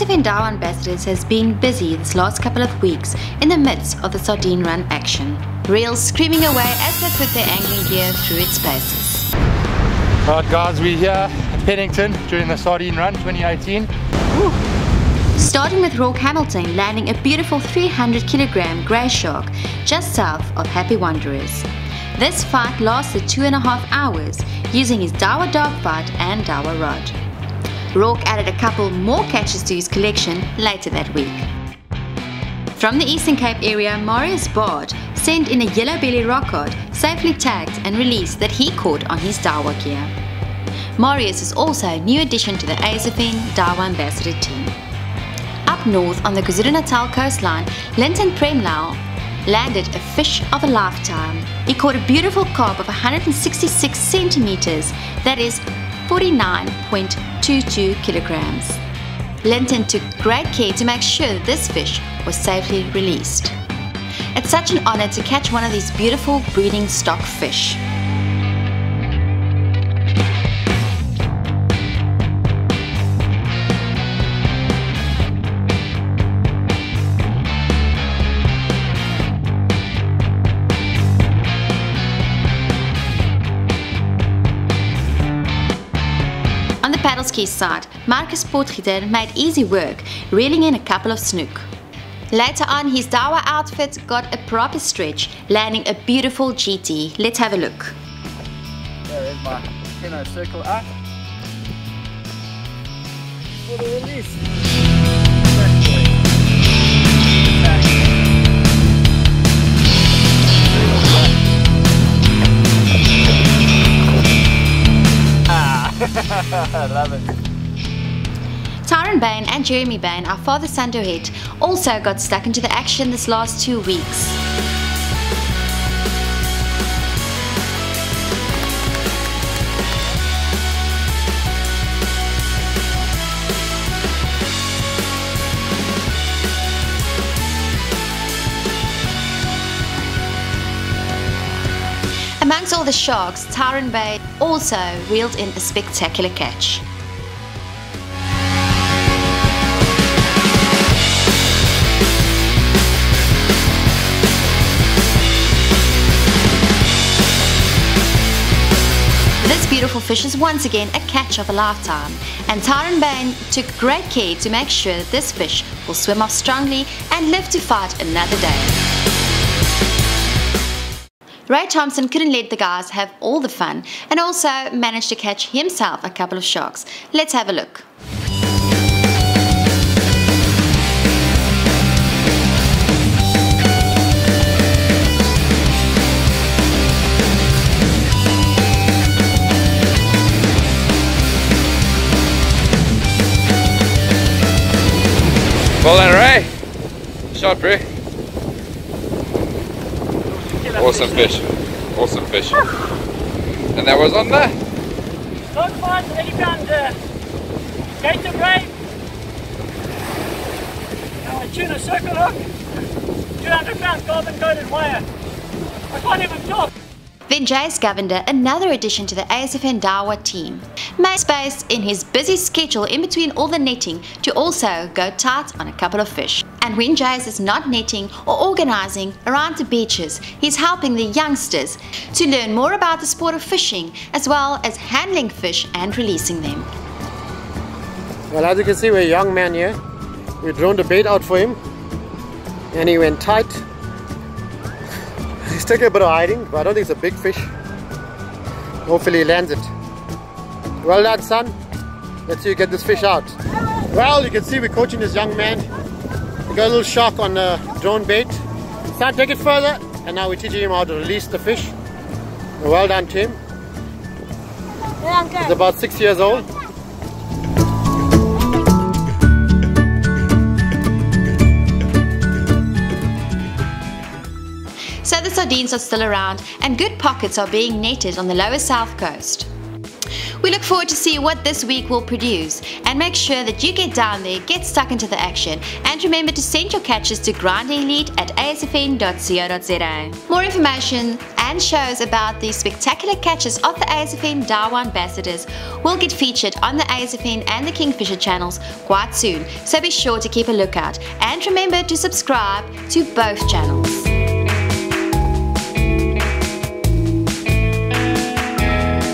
ASFN Daiwa Ambassadors has been busy this last couple of weeks in the midst of the sardine run action. Reels screaming away as they put their angling gear through its paces. Alright guys, we're here at Pennington during the sardine run 2018. Woo. Starting with Rourke Hamilton landing a beautiful 300 kilogram grey shark just south of Happy Wanderers. This fight lasted two and a half hours using his Daiwa dogfight and Daiwa rod. Rourke added a couple more catches to his collection later that week. From the Eastern Cape area, Marius Bard sent in a yellow belly rockcod, safely tagged and released that he caught on his Daiwa gear. Marius is also a new addition to the ASFN Daiwa Ambassador team. Up north on the KwaZulu-Natal coastline, Linton Premlau landed a fish of a lifetime. He caught a beautiful kob of 166 centimeters, that is 49.22 kilograms. Linton took great care to make sure this fish was safely released. It's such an honor to catch one of these beautiful breeding stock fish. On the paddle ski side, Marcus Potgieter made easy work, reeling in a couple of snook. Later on, his Daiwa outfit got a proper stretch, landing a beautiful GT. Let's have a look. There is my circle. Ah. For the release. Love it. Tyron Bain and Jeremy Bain, our father-son duet, also got stuck into the action this last two weeks. Amongst all the sharks, Tyron Bain also reeled in a spectacular catch. This beautiful fish is once again a catch of a lifetime, and Tyron Bain took great care to make sure that this fish will swim off strongly and live to fight another day. Ray Thompson couldn't let the guys have all the fun and also managed to catch himself a couple of sharks. Let's have a look. Well done, Ray. Shot, bro. Awesome fish. Awesome fish. And that was on the Don't find any pound uh, gator braid. Now I tune a circle hook. 200 pound carbon coated wire. I can't even talk. Jace Govender, another addition to the ASFN Daiwa team, made space in his busy schedule in between all the netting to also go tight on a couple of fish. And when Jace is not netting or organizing around the beaches, he's helping the youngsters to learn more about the sport of fishing as well as handling fish and releasing them. Well, as you can see, we're a young man here. We drawn the bait out for him, and he went tight. He's taking a bit of hiding, but I don't think it's a big fish. Hopefully, he lands it. Well done, son. Let's see you get this fish out. Well, you can see we're coaching this young man. We got a little shark on the drone bait. Son, take it further, and now we're teaching him how to release the fish. Well done, Tim. He's about six years old. Sardines are still around and good pockets are being netted on the lower south coast. We look forward to see what this week will produce and make sure that you get down there, get stuck into the action and remember to send your catches to grandelite at asfn.co.za. More information and shows about the spectacular catches of the ASFN Daiwa ambassadors will get featured on the ASFN and the Kingfisher channels quite soon, so be sure to keep a lookout and remember to subscribe to both channels.